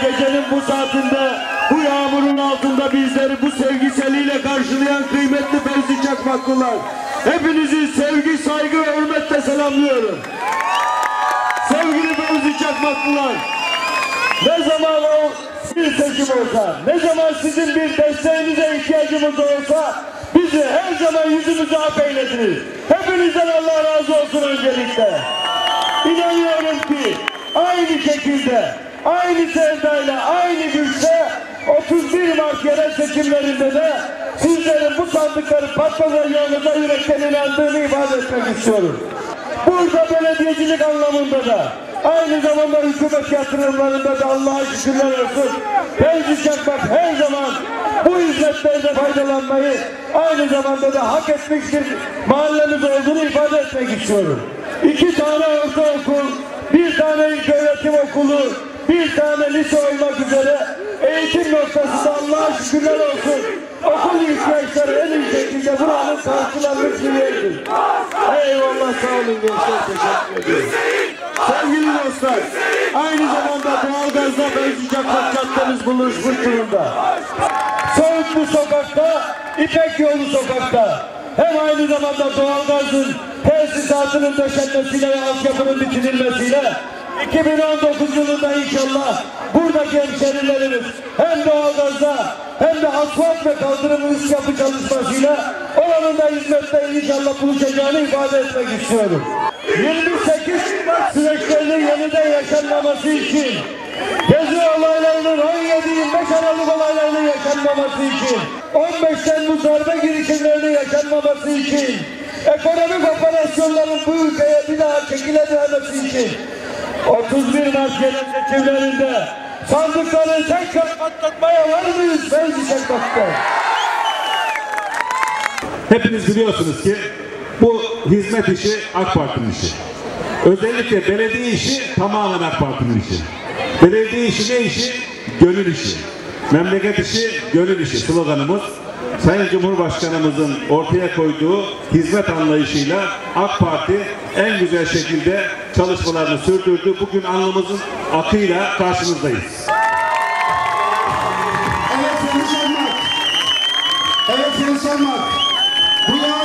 Gecenin bu saatinde bu yağmurun altında bizleri bu sevgi seliyle karşılayan kıymetli Fevzi Çakmaklılar. Hepinizi sevgi, saygı ve hürmetle selamlıyorum. Sevgili Fevzi Çakmaklılar, ne zaman o bir seçim olsa, ne zaman sizin bir desteğinize ihtiyacımız olsa bizi her zaman yüzümüze affeylediniz. Hepinizden Allah razı olsun öncelikle. Ki aynı şekilde, aynı sevdayla, aynı güçle 31 Mart yerel seçimlerinde de sizlerin bu sandıkları patlatacağınıza yürekten inandığımı ifade etmek istiyorum. Burada belediyecilik anlamında da aynı zamanda hükümet yatırımlarında da Allah'a şükürler olsun. Fevzi Çakmak her zaman bu hizmetlerden faydalanmayı aynı zamanda da hak etmiş bir mahallemiz olduğunu ifade etmek istiyorum. İki tane ilköğretim okulu, bir tane lise olmak üzere eğitim noktasında Allah'a şükürler olsun. Okul ihtiyaçları en şekilde buranın karşılanmış bir Eyvallah sağ olun gençler teşekkür ediyorum. Sevgili dostlar, aynı zamanda doğalgazla Çakmak Caddemiz buluşmuş durumda. Söğütlü sokakta, İpek yolu sokakta. Hem aynı zamanda doğalgazın tesisatının döşenmesiyle ve altyapının bitirilmesiyle 2019 yılında inşallah buradaki hemşerilerimiz hem doğalgazda hem de asfalt ve kaldırım üst yapı çalışmasıyla oranın da hizmette inşallah buluşacağını ifade etmek istiyorum. 28 Şubat süreçlerinin yeniden yaşanmaması için Gezi olaylarının 17-25 Aralık olaylarının yaşanmaması için 15 Temmuz darbe girişimlerinin yaşanmaması için ekonomik operasyonların bu ülkeye bir daha çekilememesi için 31 Mart genel seçimlerinde sandıkları tekrar patlatmaya var mıyız Fevzi Çakmak'ta? Hepiniz biliyorsunuz ki bu hizmet işi AK Parti'nin işi. Özellikle belediye işi tamamen AK Parti'nin işi. Belediye işi ne işi? Gönül işi. Memleket işi, gönül işi sloganımız. Sayın Cumhurbaşkanımızın ortaya koyduğu hizmet anlayışıyla AK Parti en güzel şekilde çalışmalarını sürdürdü. Bugün alnımızın akıyla karşınızdayız. Evet Sayın Şenmak. Evet Sayın Şenmak. Bu